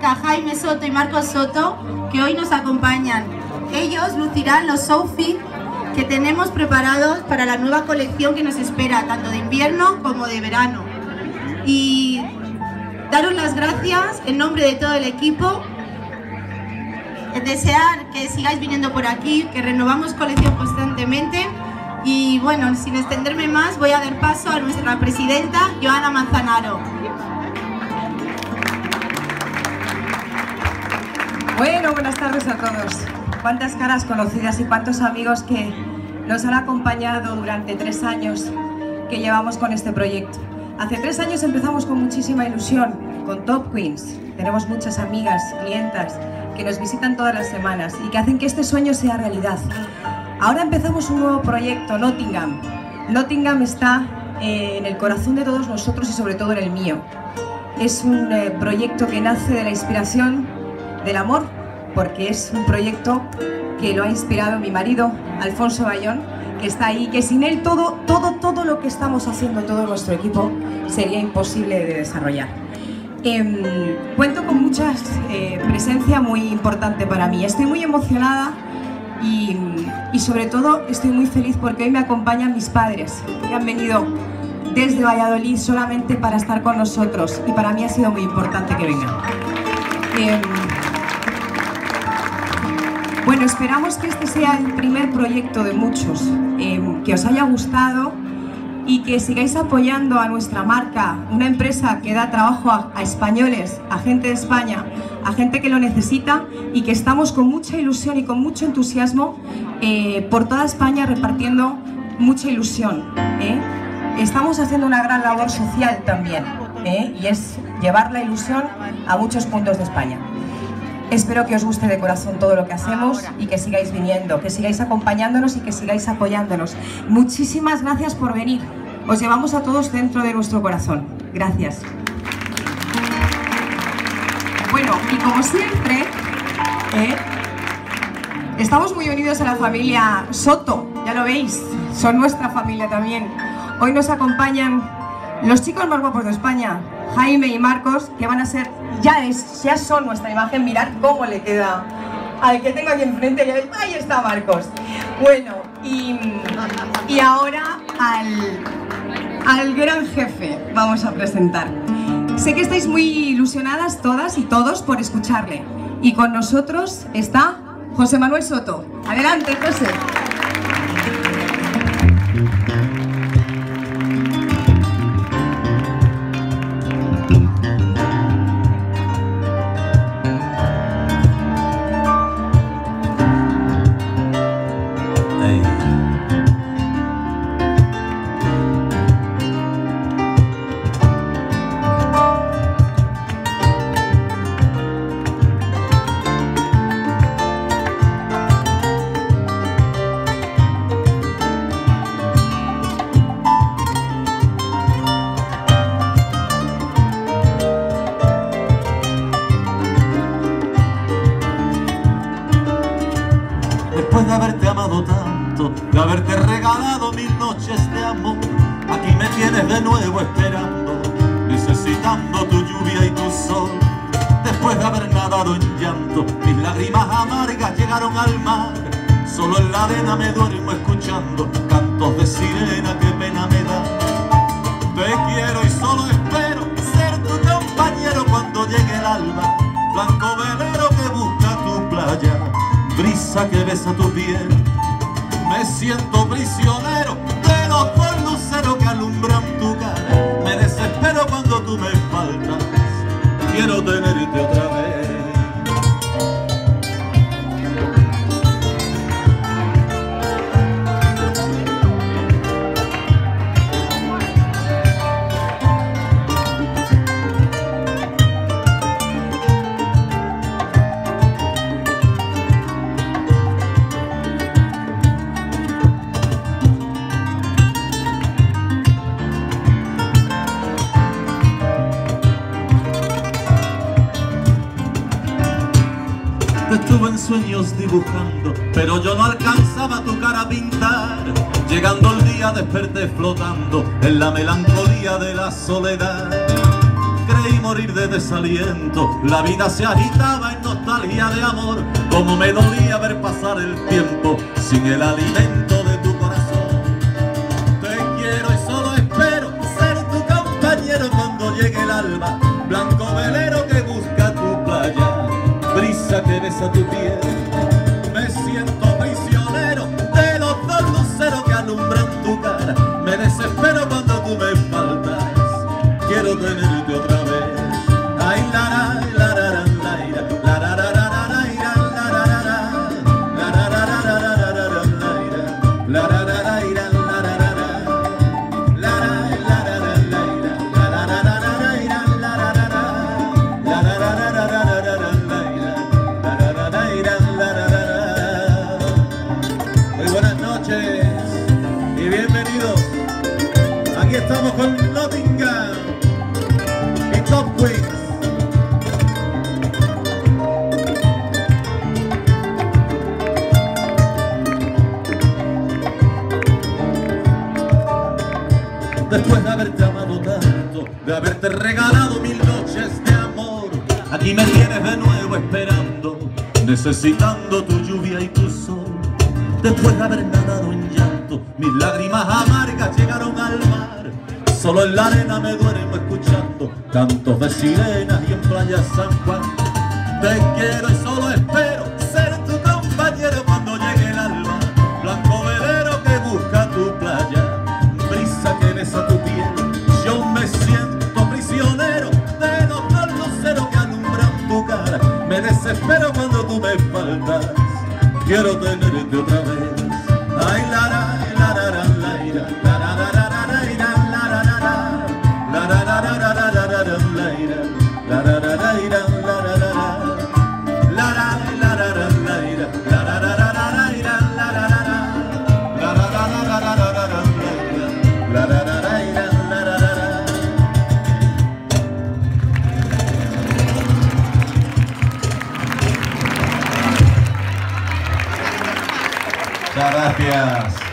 Jaime Soto y Marcos Soto, que hoy nos acompañan. Ellos lucirán los outfits que tenemos preparados para la nueva colección que nos espera, tanto de invierno como de verano. Y daros las gracias en nombre de todo el equipo, desear que sigáis viniendo por aquí, que renovamos colección constantemente y bueno, sin extenderme más, voy a dar paso a nuestra presidenta, Joana Manzanaro. Bueno, buenas tardes a todos. Cuántas caras conocidas y cuántos amigos que nos han acompañado durante tres años que llevamos con este proyecto. Hace tres años empezamos con muchísima ilusión, con Top Queens. Tenemos muchas amigas, clientas, que nos visitan todas las semanas y que hacen que este sueño sea realidad. Ahora empezamos un nuevo proyecto, Nottingham. Nottingham está eh, en el corazón de todos nosotros y sobre todo en el mío. Es un eh, proyecto que nace de la inspiración del amor, porque es un proyecto que lo ha inspirado mi marido, Alfonso Bayón, que está ahí, que sin él todo, todo, todo lo que estamos haciendo, todo nuestro equipo, sería imposible de desarrollar. Em, cuento con mucha eh, presencia muy importante para mí. Estoy muy emocionada y, y, sobre todo estoy muy feliz porque hoy me acompañan mis padres, que han venido desde Valladolid solamente para estar con nosotros y para mí ha sido muy importante que vengan. Em, bueno, esperamos que este sea el primer proyecto de muchos, em, que os haya gustado y que sigáis apoyando a nuestra marca, una empresa que da trabajo a, españoles, a gente de España, a gente que lo necesita y que estamos con mucha ilusión y con mucho entusiasmo eh, por toda España repartiendo mucha ilusión. ¿eh? Estamos haciendo una gran labor social también ¿eh? y es llevar la ilusión a muchos puntos de España. Espero que os guste de corazón todo lo que hacemos y que sigáis viniendo, que sigáis acompañándonos y que sigáis apoyándonos. Muchísimas gracias por venir. Os llevamos a todos dentro de nuestro corazón. Gracias. Bueno, y como siempre, ¿eh? estamos muy unidos a la familia Soto, ya lo veis, son nuestra familia también. Hoy nos acompañan los chicos más guapos de España, Jaime y Marcos, que van a ser, ya, es, ya son nuestra imagen, mirad cómo le queda al que tengo aquí enfrente, ahí está Marcos. Bueno, y, y ahora al, al gran jefe vamos a presentar. Sé que estáis muy ilusionadas todas y todos por escucharle. Y con nosotros está José Manuel Soto. Adelante, José. noches de amor. Aquí me tienes de nuevo esperando, necesitando tu lluvia y tu sol. Después de haber nadado en llanto, mis lágrimas amargas llegaron al mar. Solo en la arena me duermo escuchando cantos de sirena, qué pena me da. Te quiero y solo espero ser tu compañero cuando llegue el alba. Blanco velero que busca tu playa, brisa que besa tu piel. Me siento prisionero I'll sueños dibujando, pero yo no alcanzaba tu cara a pintar. Llegando el día desperté flotando en la melancolía de la soledad. Creí morir de desaliento, la vida se agitaba en nostalgia de amor, como me dolía ver pasar el tiempo sin el alimento tu piel. Me siento prisionero de los dos luceros que alumbran tu cara. Me desespero cuando tú me faltas. Quiero tener después de haberte amado tanto, de haberte regalado mil noches de amor. Aquí me tienes de nuevo esperando, necesitando tu lluvia y tu sol. Después de haber nadado en llanto, mis lágrimas amargas llegaron al mar. Solo en la arena me duermo escuchando cantos de sirenas y en playa San Juan. Te quiero y solo es yaralanırdı da Gracias.